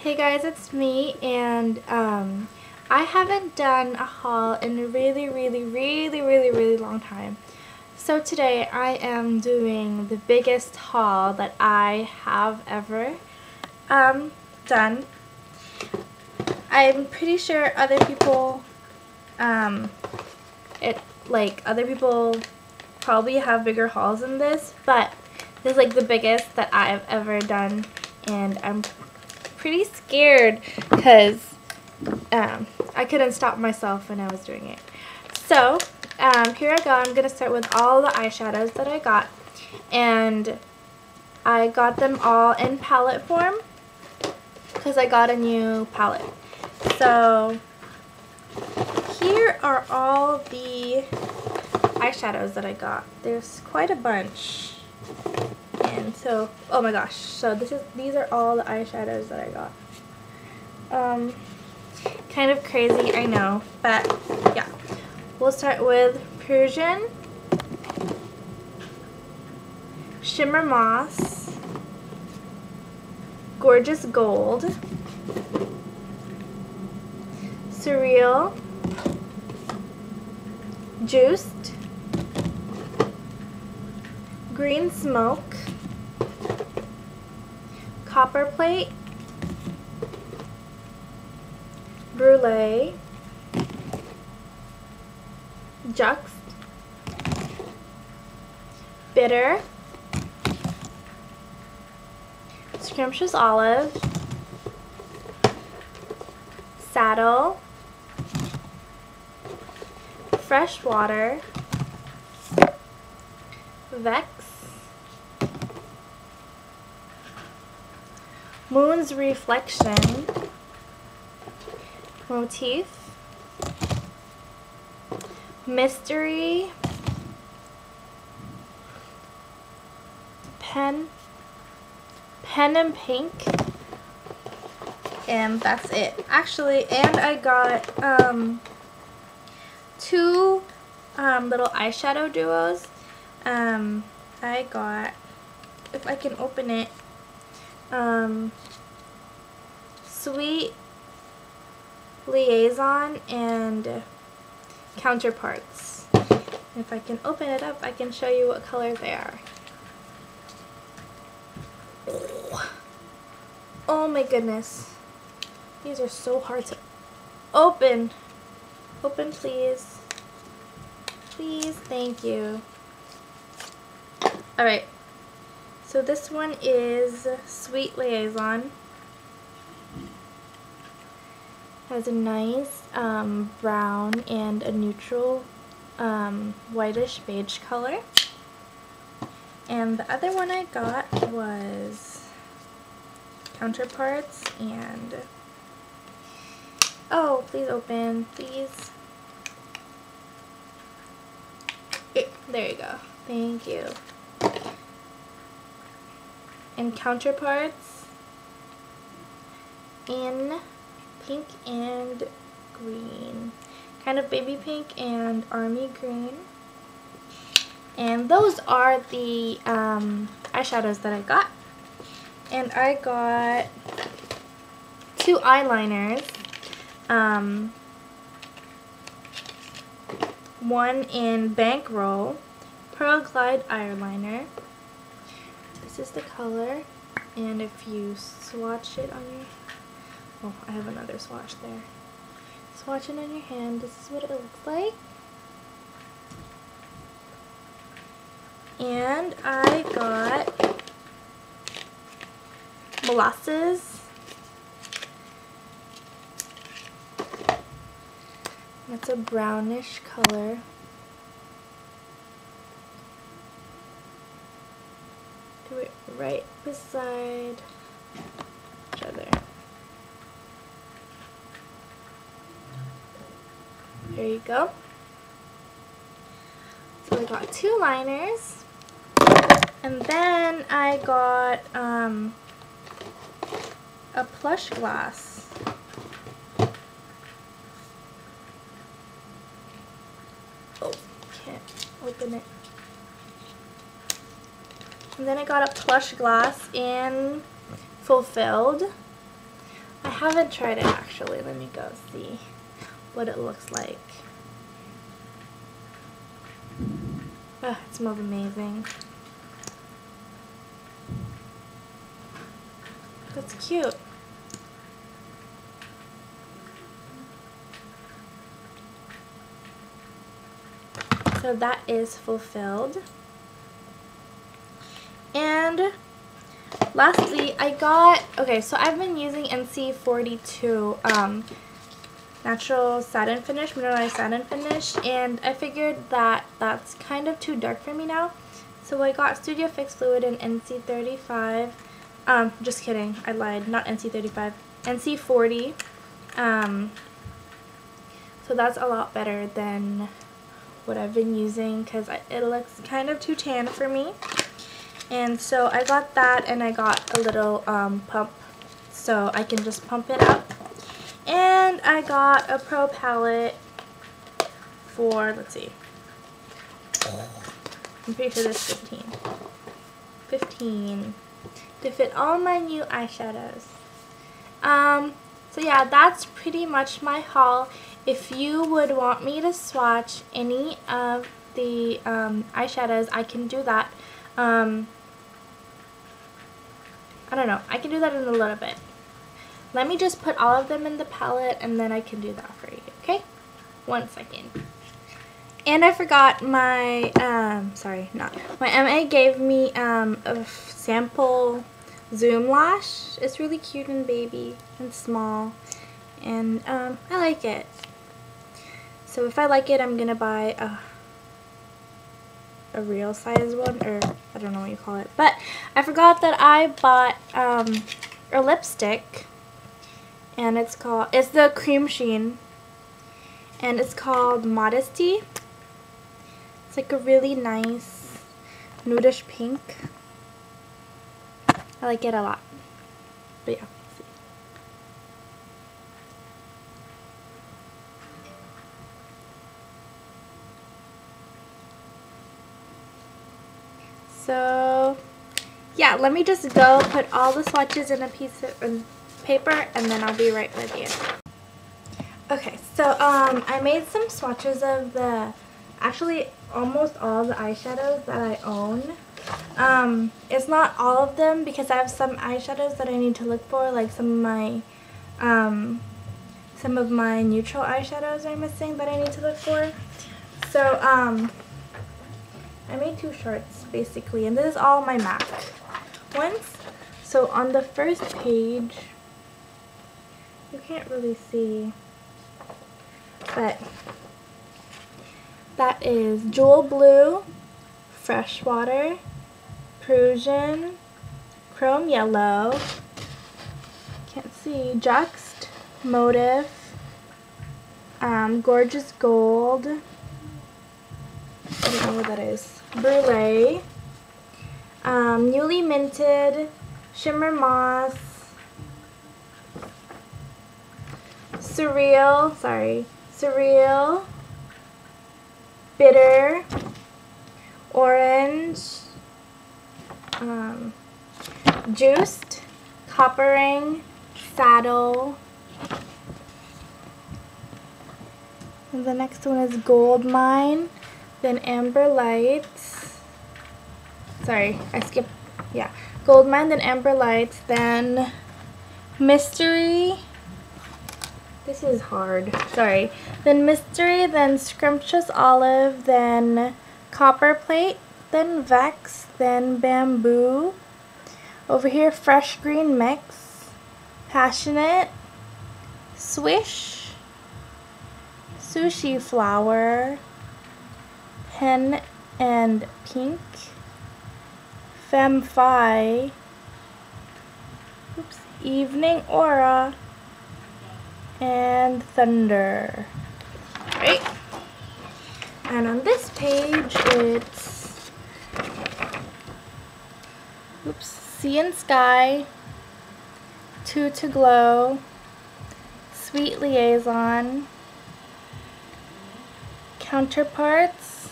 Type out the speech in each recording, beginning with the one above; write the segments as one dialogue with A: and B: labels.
A: Hey guys, it's me and um, I haven't done a haul in a really, really, really, really, really long time. So today I am doing the biggest haul that I have ever um, done. I'm pretty sure other people, um, it like other people probably have bigger hauls than this, but this is like the biggest that I've ever done and I'm pretty scared because um, I couldn't stop myself when I was doing it. So um, here I go. I'm going to start with all the eyeshadows that I got. And I got them all in palette form because I got a new palette. So here are all the eyeshadows that I got. There's quite a bunch. So, oh my gosh. So this is these are all the eyeshadows that I got. Um, kind of crazy, I know, but yeah. We'll start with Prussian, Shimmer Moss, Gorgeous Gold, Surreal, Juiced, Green Smoke, Copper Plate, Brulee, Juxt, Bitter, Scrumptious Olive, Saddle, Fresh Water, Vex, Moon's Reflection, Motif, Mystery, Pen, Pen and Pink, and that's it. Actually, and I got um, two um, little eyeshadow duos. Um, I got, if I can open it, um, Sweet Liaison and Counterparts. If I can open it up, I can show you what color they are. Oh my goodness. These are so hard to open. Open, please. Please, thank you. Alright. So this one is Sweet Liaison. Has a nice um, brown and a neutral um, whitish beige color. And the other one I got was Counterparts and oh please open please. There you go. Thank you. And counterparts in pink and green. Kind of baby pink and army green. And those are the um, eyeshadows that I got. And I got two eyeliners. Um, one in Bankroll Pearl Glide eyeliner This is the color and if you swatch it on your oh I have another swatch there. Swatch it on your hand. This is what it looks like. And I got molasses. That's a brownish color. Do it right beside each other. There you go. So I got two liners. And then I got um, a Plushglass. Oh, can't open it. And then I got a Plushglass in Fulfilled. I haven't tried it actually. Let me go see what it looks like. It smells amazing. That's cute. So that is fulfilled. And lastly, I got, okay, so I've been using NC42 um, natural satin finish, mineralized satin finish, and I figured that that's kind of too dark for me now. So I got Studio Fix Fluid in NC35. Um, just kidding, I lied, not NC35, NC40. Um, so that's a lot better than what I've been using because it looks kind of too tan for me. And so I got that and I got a little um, pump so I can just pump it up. And I got a Pro palette for, let's see, I'm pretty sure this 15. 15 to fit all my new eyeshadows. Um, so yeah, that's pretty much my haul. If you would want me to swatch any of the um, eyeshadows, I can do that. Um, I don't know. I can do that in a little bit. Let me just put all of them in the palette and then I can do that for you, okay? One second. And I forgot my, um, sorry, not, my MA gave me um, a sample Zoom Lash. It's really cute and baby and small. And um, I like it. So if I like it, I'm going to buy a, a real size one. Or I don't know what you call it. But I forgot that I bought um, a lipstick and it's called, it's the Cremesheen, and it's called Modesty. It's like a really nice nudish pink. I like it a lot, but yeah. So, yeah, let me just go put all the swatches in a piece of, paper and then I'll be right with you. Okay, so um, I made some swatches of the, actually almost all the eyeshadows that I own. Um, it's not all of them because I have some eyeshadows that I need to look for, like some of my, um, some of my neutral eyeshadows are missing that I need to look for. So, um, I made two shorts basically, and this is all my MAC ones. So on the first page, you can't really see, but that is Jewel Blue, Freshwater, Prussian, Chrome Yellow, can't see, Juxt, Motive, um, Gorgeous Gold, I don't know what that is, Brulee, um, Newly Minted, Shimmer Moss, surreal, sorry, surreal, bitter, orange, um, juiced, coppering, saddle. And the next one is gold mine, then amber lights. Sorry, I skipped, yeah. Gold mine, then amber lights, then mystery, this is hard. Sorry. Then Mystery, then Scrumptious Olive, then Copper Plate, then Vex, then Bamboo. Over here, Fresh Green Mix, Passionate, Swish, Sushi Flower, Pen and Pink, Femme Fi, oops, Evening Aura, and thunder. Right? And on this page, it's oops, sea and sky, two to glow, sweet liaison, counterparts,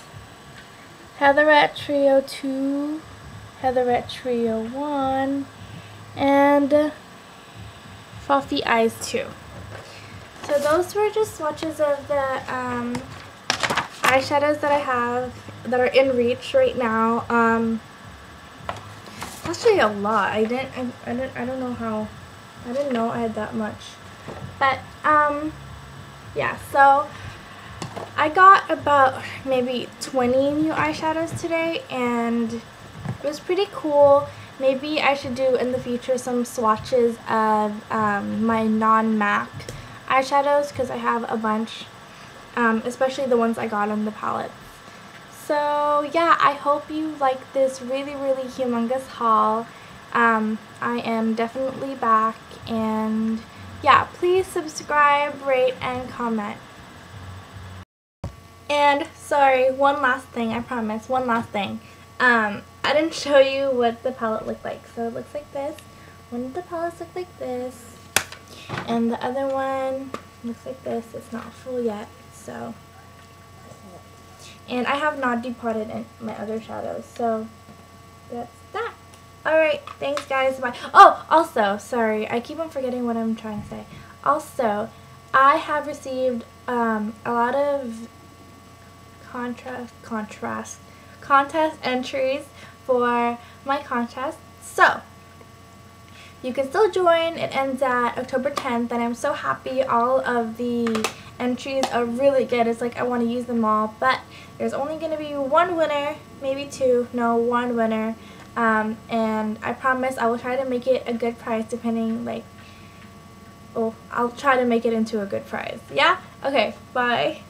A: Heatherette Trio 2, Heatherette Trio 1, and fluffy eyes too. So those were just swatches of the um, eyeshadows that I have that are in reach right now. Um, actually a lot. I didn't, I, I didn't, I don't know how, I didn't know I had that much. But, um, yeah, so I got about maybe 20 new eyeshadows today and it was pretty cool. Maybe I should do in the future some swatches of um, my non-MAC eyeshadows because I have a bunch, um, especially the ones I got on the palette. So yeah, I hope you like this really, really humongous haul. Um, I am definitely back and yeah, please subscribe, rate, and comment. And sorry, one last thing, I promise, one last thing. Um, I didn't show you what the palette looked like. So it looks like this. One of the palettes look like this. And the other one looks like this. It's not full yet, so. And I have not depotted in my other shadows, so that's that. Alright, thanks guys, bye. Oh, also, sorry, I keep on forgetting what I'm trying to say. Also, I have received um, a lot of contrast, contrast, contest entries for my contest. So, you can still join. It ends at October 10th, and I'm so happy all of the entries are really good. It's like I want to use them all, but there's only going to be one winner, maybe two, no, one winner. Um, and I promise I will try to make it a good prize depending, like, oh, I'll try to make it into a good prize. Yeah? Okay, bye.